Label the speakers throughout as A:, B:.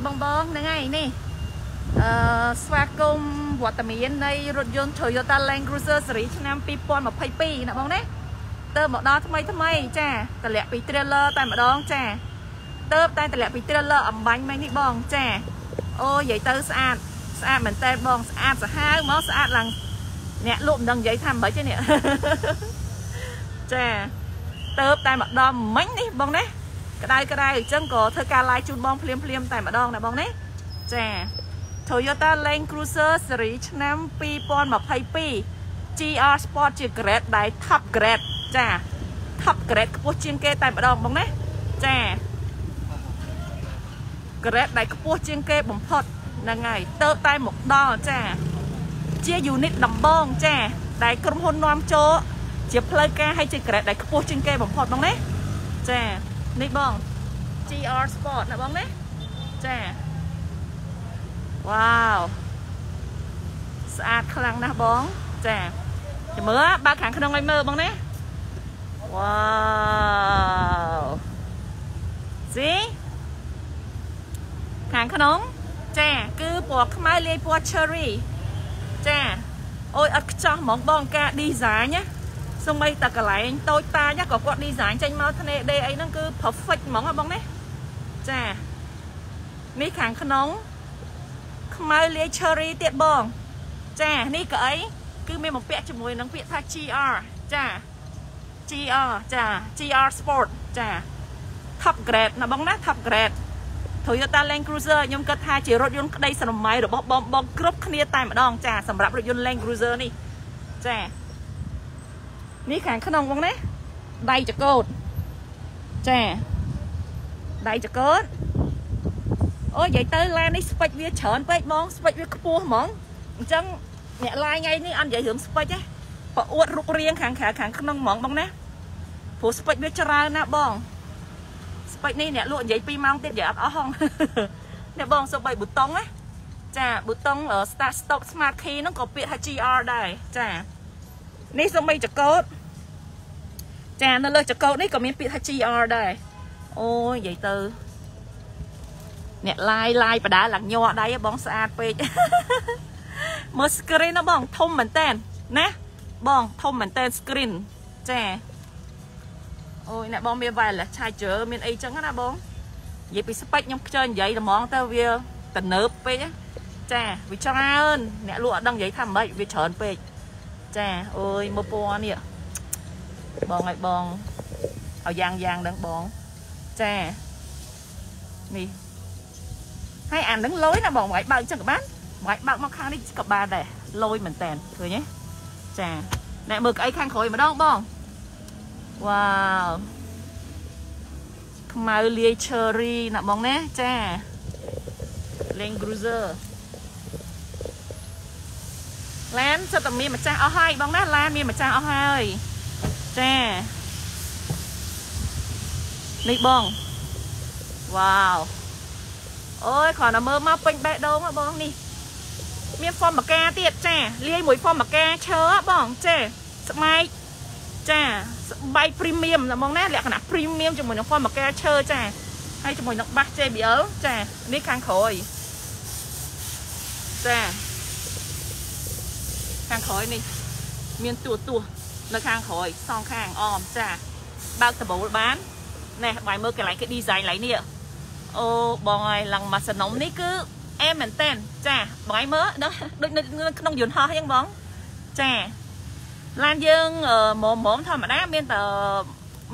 A: សួស្តីបងបងហ្នឹងហើយនេះអឺស្វាគមន៍វត្តមាននៃរថយន្ត Toyota Land Cruiser ស៊េរីឆ្នាំ2022ណាបងណាទៅមកដល់ថ្មីថ្មីចាតម្លាក់ពី trailer តែម្ដងចាទៅតែតម្លាក់ពី trailer អំបាញ់មិញនេះបងចាអូនិយាយទៅស្អាតស្អាតមែនតើបងស្អាតសាហាវមកស្អាតឡើងអ្នកលក់មិនដឹងនិយាយថាមិនទេនេះចាទៅតែម្ដងមិញនេះបងណា ក្តៅក្តៅអញ្ចឹងក៏ធ្វើការ live ជូនបងភ្លាមភ្លាមតែម្ដងណាបងណាចា Toyota Land Cruiser Series ឆ្នាំ2022 GR Sport ជា grade ដែល top grade ចា top grade ខ្ពស់ជាងគេតែម្ដងបងណាចា grade ដែលខ្ពស់ជាងគេបំផុតហ្នឹងហើយទៅតែមកដល់ចា ជា unit ដំបងចា ដែលក្រុមហ៊ុននាំចូលជាផ្លូវការឲ្យជា grade ដែលខ្ពស់ជាងគេបំផុតបងណាចា នេះបង GR Sport ណាបងណាចាវ៉ាវស្អាតខ្លាំងណាស់បងចាចាំមើលបើកខាងក្នុងឲ្យមើលបងណាវ៉ាវស៊ីខាងក្នុងចា គឺពណ៌ខ្មៅលាយពណ៌ cherry ចាអូយអត់ខ្ចោះហ្មងបងការ design ណា សំបីតែកន្លែងតូចតាចក៏គាត់ design ចេញមកធ្នេដេអីហ្នឹងគឺ perfect ហ្មងហ៎បងណាចានេះខាងក្នុងខ្មៅលាយ cherry ទៀតបង ចានេះក៏អីគឺមានបំពាក់ជាមួយនឹងពាក្យថា GR ចា GR ចា GR Sport ចា top grade ណាបងណា top grade Toyota Land Cruiser ខ្ញុំគិតថាជារថយន្តក្តីស្រមៃរបស់បងបងគ្រប់គ្នាតែម្ដងចាសម្រាប់រថយន្ត Land Cruiser នេះចា នេះខាងក្នុងបងណាដៃចកោតចាដៃចកោតអូនិយាយទៅឡាននេះស្ពេចវាច្រើនពេកហ្មងស្ពេចវាខ្ពស់ហ្មងអញ្ចឹងអ្នកឡាយថ្ងៃនេះអត់និយាយរឿងស្ពេចទេប្រអួតរូបរាងខាងក្រៅខាងក្នុងហ្មងបងណាព្រោះស្ពេចវាច្រើនណាស់បងស្ពេចនេះអ្នកលក់និយាយ2ម៉ោងទៀតនិយាយអត់អស់ហងនេះបងសូម្បីប៊ូតុងណាចាប៊ូតុង start stock smart key ហ្នឹងក៏ពាក្យថា GR ដែរចានេះសូម្បីចកោត ចានៅលើចកោតនេះក៏មានពាក្យថា GR ដែរអូយនិយាយទៅអ្នកឡាយឡាយបដាឡើងញ័រដៃបងស្អាតពេកមើល screen ណាបងធំមែនតើណាបងធំមែនតើ screen ចាអូយអ្នកបងមាន wireless charger មានអីចឹងណាបងនិយាយពី spec ខ្ញុំខ្ជិលនិយាយតែហ្មងទៅវាតំណើបពេកចាវាច្រើនអ្នកលក់អត់ដឹងនិយាយថាម៉េចវាច្រើនពេកចាអូយមើលពណ៌នេះ បងឲ្យបងឲ្យយ៉ាងយ៉ាងដឹងបងចានេះហើយអានឹងលយណាបងមកឲ្យបើកចឹងក៏បានមកឲ្យបើកមកខាងនេះក៏បានដែរលយមែនតែនឃើញទេចាអ្នកមើលក្អីខាងក្រោយម្ដងបងវ៉ាវខ្មៅលាយ cherry ណាបងណាចា Land Cruiser ឡានសិតតែមានម្ចាស់អស់ហើយបងណាឡានមានម្ចាស់អស់ហើយ ចានេះបងវ៉ាវអូយគ្រាន់តែមើលមកពេញបេះដូងហ៎បងនេះ មានហ្វមម្កាទៀតចាលាយមួយហ្វមម្កាឈើបងចាស្បែកចាស្បែក premium ណាបងណាលក្ខណៈ premium ជាមួយនឹងហ្វមម្កាឈើចាហើយជាមួយនឹងបាស JBL ចានេះខាងក្រោយចាខាងក្រោយនេះមានទួទួ នៅខាងក្រោយសងខាងអមចាបើកដបូលបានណែបាយមើលកន្លែងគេ design ឡៃនេះអូបងហើយឡើងមកសនំនេះគឺអែមមែនតែនចាបងឲ្យមើលដូចនៅក្នុងយន្តហោះអញ្ចឹងបងចាឡានយើងមុំមុំធម្មតាមានតែ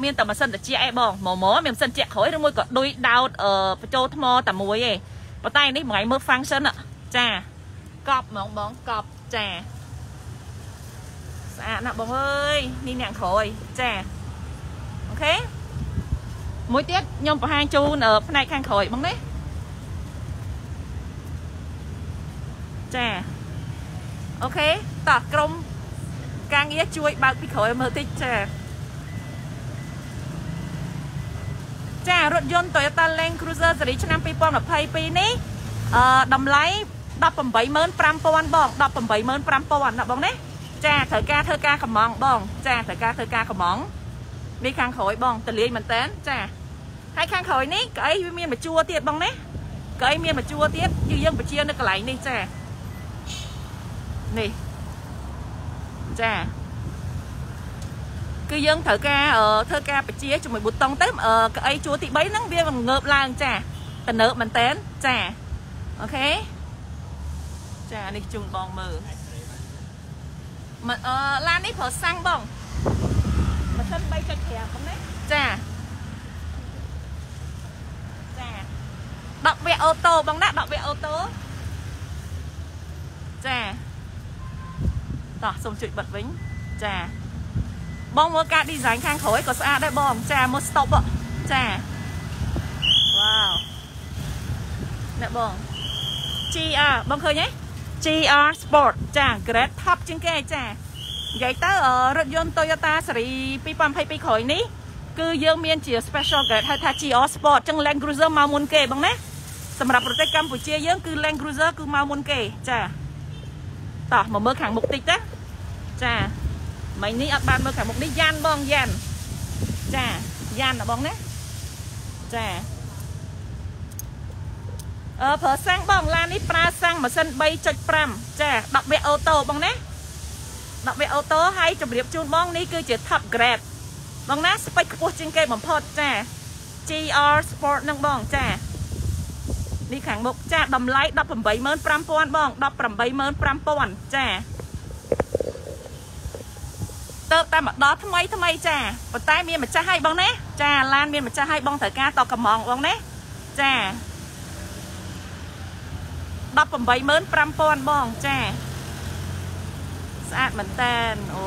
A: មានតែម៉ាស៊ីនត្រជាក់ឯងបងមុំមុំមានម៉ាស៊ីនត្រជាក់ក្រោយឬមួយក៏ដួយដោតបញ្ចូលថ្មតែមួយឯងប៉ុន្តែនេះបងឲ្យមើល function ចាកប់ហ្មងបងកប់ចា ស្អាតណាស់បងអើយនេះអ្នកក្រោយចាអូខេមួយទៀតខ្ញុំបង្ហាញជូនផ្នែកខាងក្រោយបងណាចាអូខេតោះក្រុមការងារជួយបើកពីក្រោយមើលតិចចាចារថយន្ត Toyota Land Cruiser ស៊េរីឆ្នាំ2022នេះអឺតម្លៃ185,000បង185,000ណាបងណា ចាត្រូវការធ្វើការកំងបង ចាត្រូវការធ្វើការកំងនេះខាងក្រោយបងតលាយមែនតើចាហើយខាងក្រោយនេះក្អីវាមានមួយជួរទៀតបងណាកៅអីមានមកជួទៀតគឺយើងបញ្ជានៅកន្លែងនេះចានេះចាគឺយើងត្រូវការធ្វើការបញ្ជាជាមួយប៊ូតុងទៅកៅអីជួទី3ហ្នឹងវាងើបឡើងចាតំណើបមែនតែនចាអូខេចានេះជូនបងមើលអឺ ឡាននេះប្រើសាំងបងម៉ាស៊ីន3.5បងណាចាចា10វគ្គអូតូបងណា10វគ្គអូតូចាតោះសូមជួយបិទវិញចាបងមើលការ design ខាងក្រោយក៏ស្អាតដែរបងចាមើល stop ចាវ៉ាវអ្នកបង GR បងឃើញទេ GR Sport ចា grade top ជាងគេចានិយាយទៅរថយន្ត Toyota ស៊េរី2022ក្រោយនេះគឺយើងមានជា special grade ហៅថា GR Sport ចឹង Land Cruiser មកមុនគេបងណាសម្រាប់ប្រទេសកម្ពុជាយើងគឺ Land Cruiser គឺមកមុនគេចាតោះមកមើលខាងមុខតិចណាចាមិញនេះអត់បានមើលខាងមុខនេះយ៉ានបងយ៉ានចាយ៉ានណាបងណាចាអឺ ប្រើសាំងបងឡាននេះប្រើសាំងម៉ាស៊ីន3.5ចា10វគ្គអូតូបងណា10វគ្គអូតូហើយជម្រាបជូនបងនេះគឺជា top grade បងណាស្ពេចខ្ពស់ជាងគេបំផុតចា GR Sport នឹងបងចានេះខាងមុខចាតម្លៃ185,000បង185,000ចាទៅតែមកដល់ថ្មីថ្មីចាប៉ុន្តែមានម្ចាស់ឲ្យបងណាចាឡានមានម្ចាស់ឲ្យបងត្រូវការតកំងបងណាចា 185,000បងចាស្អាតមែនតែនអូ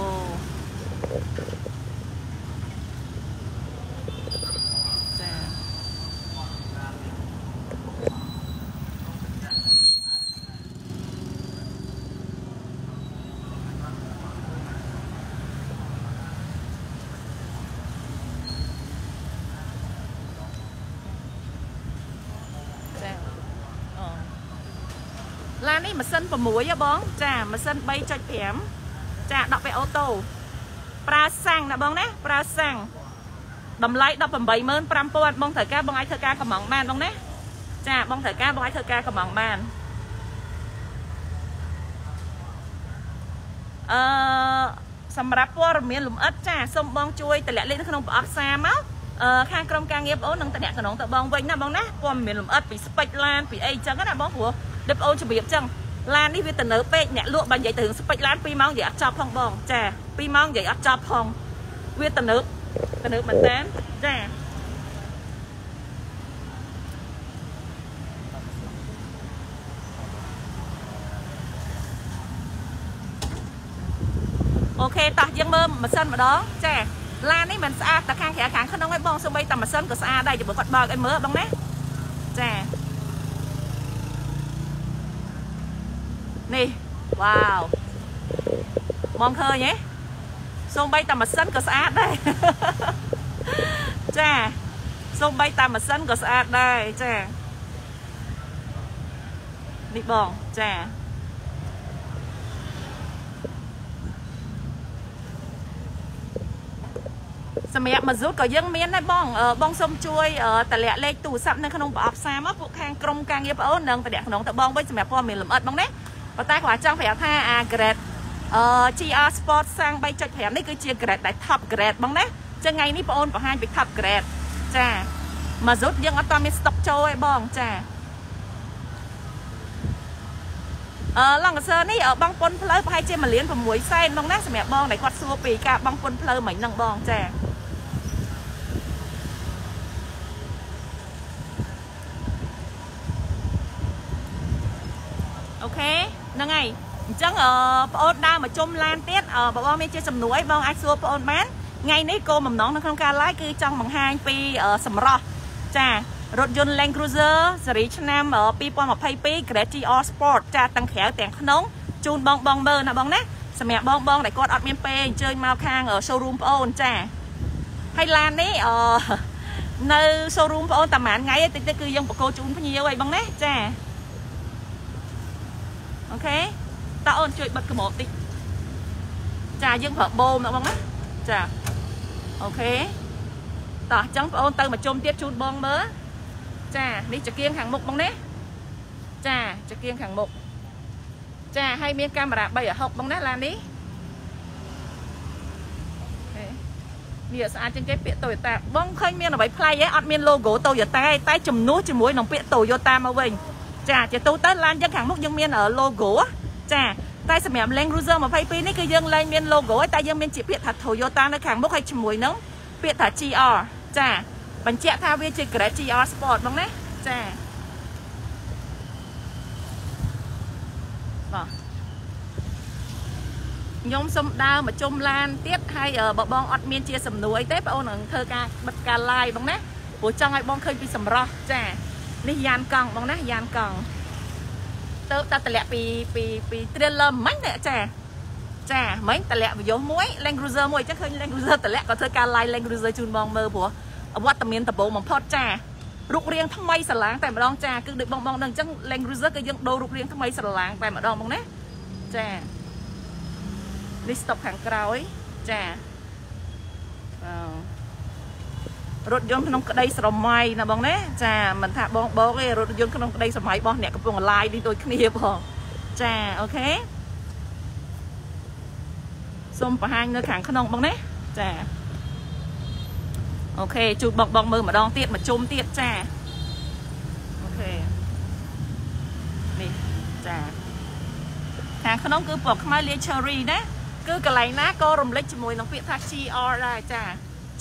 A: ននេះម៉ាស៊ីន6ហ៎បង ចាម៉ាស៊ីន3.5ចា10វគ្គអូតូប្រើសាំងណាបងណាប្រើសាំងតម្លៃ185,000បងត្រូវការបងអាចធ្វើការកំងបានបងណាចាបងត្រូវការបងអាចធ្វើការកំងបានអឺសម្រាប់ព័ត៌មានលម្អិតចាសូមបងជួយតម្លាក់លេខនៅក្នុងប្រអប់សារមកអឺខាងក្រុមការងារបងអូននឹងតំណែងក្នុងទៅបងវិញណាបងណាព័ត៌មានលម្អិតពីស្ពេចឡានពីអីចឹងណាបងព្រោះ ដូចបងអូនជម្រាបចឹងឡាននេះវាទៅនៅពេកអ្នកលក់បើនិយាយទៅរឿងស្ពេចឡាន2ម៉ោងនិយាយអត់ចប់ផងបងចា2ម៉ោងនិយាយអត់ចប់ផងវាទៅនៅទៅនៅមែនតើចាអូខេតោះយើងមើលម៉ាស៊ីនម្ដងចាឡាននេះមិនស្អាតតែខាងក្រៅខាងក្នុងឯងបងសូម្បីតែម៉ាស៊ីនក៏ស្អាតដែរចាំគាត់បើកឲ្យមើលបងណាចា នេះវ៉ាវបងឃើញទេសូម្បីតែម៉ាស៊ីនក៏ស្អាតដែរចាសូម្បីតែម៉ាស៊ីនក៏ស្អាតដែរចានេះបងចាសម្រាប់ម៉ាស៊ូតក៏យើងមានដែរបងបងសូមជួយតម្លាក់លេខទូរស័ព្ទនៅក្នុងប្រអប់សារមកពួកខាងក្រុមការងារបងអូននឹងតម្លាក់ក្នុងទៅបងវិញសម្រាប់ព័ត៌មានលម្អិតបងណា ប៉ុន្តែគាត់ចង់ប្រាប់ថាអា grade អឺ GR Sport សាំង3.5នេះគឺជា grade ដែល top grade បងណាចឹងថ្ងៃនេះបងអូនបង្ហាញពី top grade ចាម៉ាស៊ូតយើងអត់តមានស្តុកចូលទេបងចាអឺឡងកសើនេះបងពុនផ្លូវប្រហែលជា1លាន6សែនបងណាសម្រាប់បងដែលគាត់សួរពីការបងពុនផ្លូវមិញហ្នឹងបងចាអូខេ ហ្នឹងហើយអញ្ចឹងបងអូនដើរមកជុំឡានទៀតបងមានជាសំណួរអីបងអាចសួរបងអូនបានថ្ងៃនេះគោលបំណងនៅក្នុងការ live គឺចង់បង្ហាញពីសម្រស់ចារថយន្ត Land Cruiser ស៊េរីឆ្នាំ2022 Grade GR Sport ចាទាំងក្រៅទាំងក្នុងជូនបងបងមើលណាបងណាសម្រាប់បងបងដែលគាត់អត់មានពេលអញ្ជើញមកខាង showroom បងអូនចាហើយឡាននេះអឺនៅ showroom បងអូនតាម៉ានថ្ងៃតិចតិចគឺយើងបកគោជូនភ្ញៀវអីបងណាចា អូខេតើអូនជួយបិទកម្របតិចចាយើងប្រើបូមណាបងណាចាអូខេតោះអញ្ចឹងបងអូនទៅមកជុំទៀតជូនបងមើលចានេះចង្គៀងខាងមុខបងណាចាចង្គៀងខាងមុខចាហើយមានកាមេរ៉ា360បងណាឡាននេះនេះស្អាតជាងគេពាក្យ Toyota បងឃើញមានអ្វីប្លែកទេអត់មាន logo Toyota ទេតែជំនួសជាមួយនឹងពាក្យ Toyota មកវិញ ចាជាទូទៅឡានយើងខាងមុខយើងមាន logo ចាតែសម្រាប់ Land Cruiser 22នេះគឺយើងលែងមាន logo ហើយតែយើងមានជាពាក្យថា Toyota នៅខាងមុខហើយជាមួយនឹងពាក្យថា GR ចាបញ្ជាក់ថាវាជា Grade GR Sport បងណាចាបាទខ្ញុំសុំដើរមកជុំឡានទៀតហើយបើបងអត់មានជាសំណួរអីទេបងអូននឹងធ្វើការបិទការ live បងណាព្រោះចង់ឲ្យបងឃើញពីសម្រស់ចា នេះយ៉ានកង់បងណាយ៉ានកង់ទៅតែតម្លាក់ពីពីពី trailer មិញទេចាចាមិញតម្លាក់វិយោមួយ Land Cruiser មួយអញ្ចឹងឃើញ Land Cruiser តម្លាក់ក៏ធ្វើការ live Land Cruiser ជូនបងមើលព្រោះវត្តមានដំបូងបំផុតចារូបរាងថ្មីស្រឡាងតែម្ដងចាគឺដូចបងបងដឹងអញ្ចឹង Land Cruiser គឺយើងដូររូបរាងថ្មីស្រឡាងតែម្ដងបងណាចានេះ stop ខាងក្រោយចាបាទ រថយន្តក្នុងក្តីស្រមៃណាបងណាចាមិនថាបងបងទេរថយន្តក្នុងក្តីស្រមៃរបស់អ្នកកំពុង live នេះដូចគ្នាផងចា OK សូមបង្ហាញនៅខាងក្នុងបងណាចា OK ជួយបងបងមើលម្ដងទៀតមកជុំទៀតចា OK នេះចាខាងក្នុងគឺពណ៌ខ្មៅលាយ cherry ណាគឺកន្លែងណាក៏រំលេចជាមួយនឹងពាក្យថា GR ដែរចា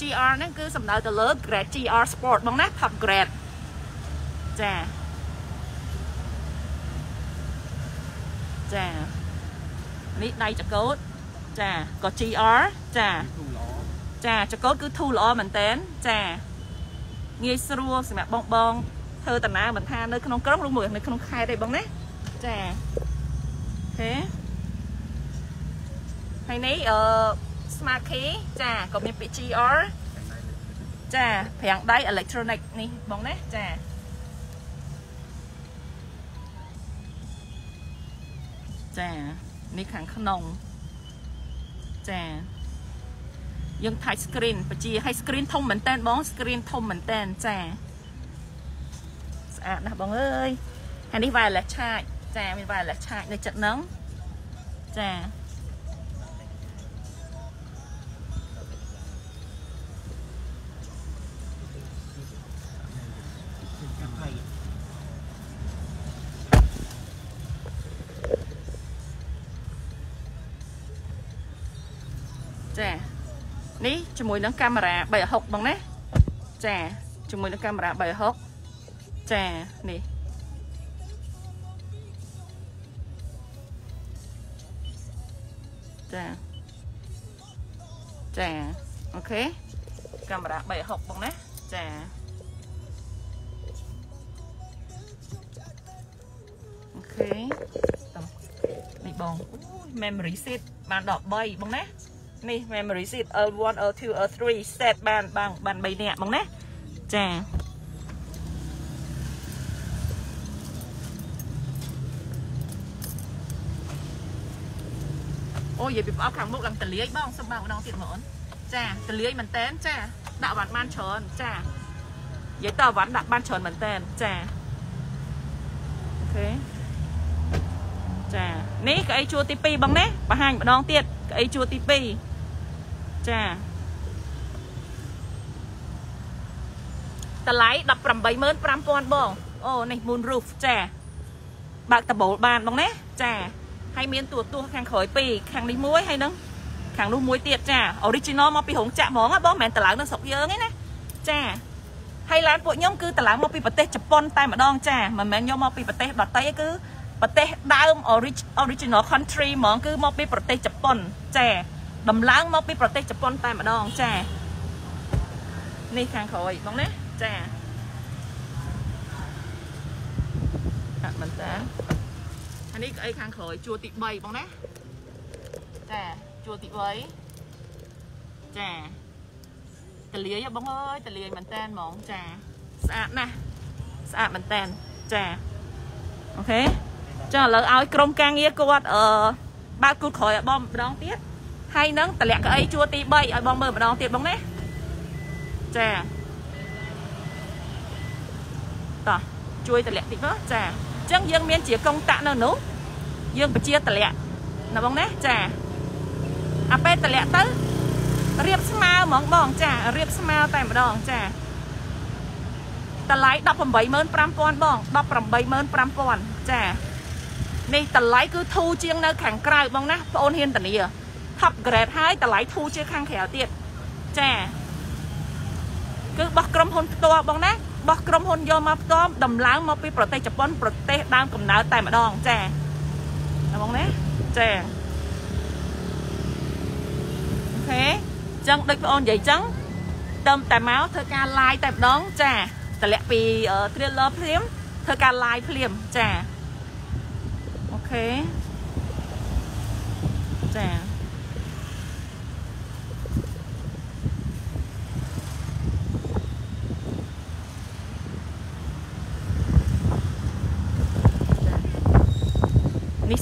A: GR ហ្នឹងគឺសំដៅទៅលើ grade GR Sport បងណា top grade ចាចានេះដៃចកោតចាក៏ GR ចាចាចកោតគឺធូរល្អមែនតើចាងាយស្រួលសម្រាប់បងបងធ្វើដំណើរមិនថានៅក្នុងក្រុងឬមួយនៅក្នុងខេត្តទេបងណាចាអូខេហើយនេះអឺ Smart Key ចាក៏មានពាក្យ GR ចាប្រាំងដៃ electronic នេះបងណាចាចានេះខាងក្នុងចាយើង touch screen បជាឲ្យ screen ធំមែនតើបង screen ធំមែនតើចាស្អាតណាស់បងអើយហើយនេះ wireless charge ចាមាន wireless charge នៅចិត្តហ្នឹងចាចា នេះជាមួយនឹងកាមេរ៉ា360បងណាចាជាមួយនឹងកាមេរ៉ា360ចានេះចាចាអូខេកាមេរ៉ា360បងណាចាអូខេនេះបង memory seat បាន13បងណា នេះ memory seat L1 L2 L3 set បានបានបាន3នាក់បងណាចាអូនិយាយពីប្រអប់ខាងមុខឡើងតលាយបងសុំបើម្ដងទៀតបងអូនចាតលាយមែនតែនចា ដាក់វ៉ាន់បានច្រើនចានិយាយតើវ៉ាន់ដាក់បានច្រើនមែនតែនចាអូខេចានេះកៅអីជួរទី2បងណាបង្ហាញម្ដងទៀតកៅអីជួរទី2 ចាតម្លៃ185,000បងអូនេះ moon roof ចាបើកដបូលបានបងណាចាហើយមានទួទួខាងក្រោយពីរខាងនេះមួយហើយនឹងខាងនោះមួយទៀតចា original មកពីរោងចក្រហ្មងបងមិនមែនតម្លើងនៅស្រុកយើងទេណាចាហើយឡានពួកខ្ញុំគឺតម្លើងមកពីប្រទេសជប៉ុនតែម្ដងចាមិនមែនយកមកពីប្រទេសដទៃទេគឺប្រទេសដើម original country ហ្មងគឺមកពីប្រទេសជប៉ុនចា ដំឡើងមកពីប្រទេសជប៉ុនតែម្ដងចានេះខាងក្រោយបងណាចាអត់មែនតាអានេះក្អីខាងក្រោយជួរទី3បងណាចាជួរទី3ចាតលាយបងអើយតលាយមែនតែនហ្មងចាស្អាតណាស់ស្អាតមែនតែនចាអូខេចាឥឡូវឲ្យក្រុមការងារគាត់អឺបើកគូតក្រោយឲ្យបងម្ដងទៀត ហើយនឹងតម្លាក់កៅអីជួរទី3ឲ្យបងមើលម្ដងទៀតបងណាចាតោះជួយតម្លាក់តិចមកចាញ្ចឹងយើងមានជាកុងតាក់នៅនោះយើងបញ្ជាតម្លាក់ណាបងណាចាអាពេលតម្លាក់ទៅរៀបស្មើហ្មងបងចារៀបស្មើតែម្ដងចាតម្លៃ185,000បង185,000ចានេះតម្លៃគឺធូរជាងនៅខាងក្រៅបងណាបងអូនហ៊ានតានី top grade ហើយតម្លៃធូរជាងខាងក្រៅទៀតចាគឺបោះក្រុមហ៊ុនផ្ទាល់បងណាបោះក្រុមហ៊ុនយកមកផ្ទាល់ដំឡើងមកពីប្រទេសជប៉ុនប្រទេសដើមកំណើតតែម្ដងចាបងណាចាអូខេចឹងដូចបងអូននិយាយចឹងដើមតែមកធ្វើការ live តែម្ដងចាតម្លាក់ពី trailer ភ្លាមធ្វើការ live ភ្លាមចាអូខេចា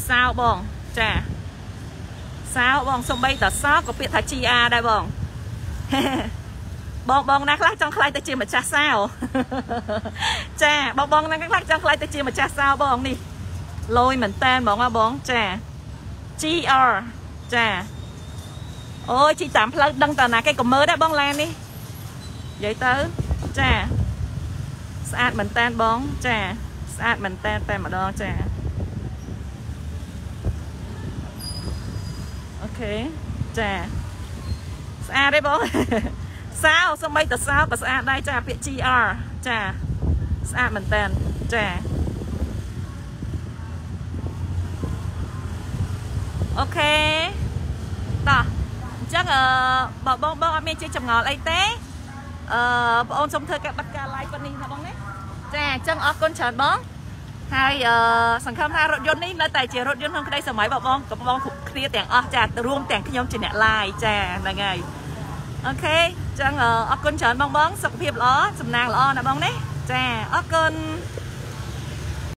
A: នេះសៅបងចាសៅបងសំបីតសៅក៏ពាក្យថា GR ដែរបងបងបងណាខ្លះចង់ខ្លាយទៅជាម្ចាស់សាវចាបងបងណាខ្លះចង់ខ្លាយទៅជាម្ចាស់សាវបងនេះលយមែនតែនហ្មងហ៎បងចា GR ចាអូយជីតាមផ្លូវដឹងតើណាគេក៏មើលដែរបងឡាននេះនិយាយទៅចាស្អាតមែនតែនបង ចាស្អាតមែនតែនតែម្ដងចា ខេចាស្អាតទេបងសាវសំបីតសាវក៏ស្អាតដែរចាពាក្យ GR ចាស្អាតមែនតើចាអូខេតោះអញ្ចឹងអឺបើបងបងអត់មានជាចម្ងល់អីទេអឺបងអូនសូមធ្វើការបិទការ live ប៉ុណ្នេះណាបងណាចាអញ្ចឹងអរគុណច្រើនបង ហើយអឺសង្ឃឹមថារថយន្តនេះនៅតែជារថយន្តក្នុងក្តីសម័យបងបងកំបងគ្រប់គ្នាទាំងអស់ចារួមទាំងខ្ញុំជាអ្នក live ចាហ្នឹងហើយអូខេចឹងអរគុណច្រើនបងបងសុខភាពល្អសំណាងល្អណាបងណាចាអរគុណ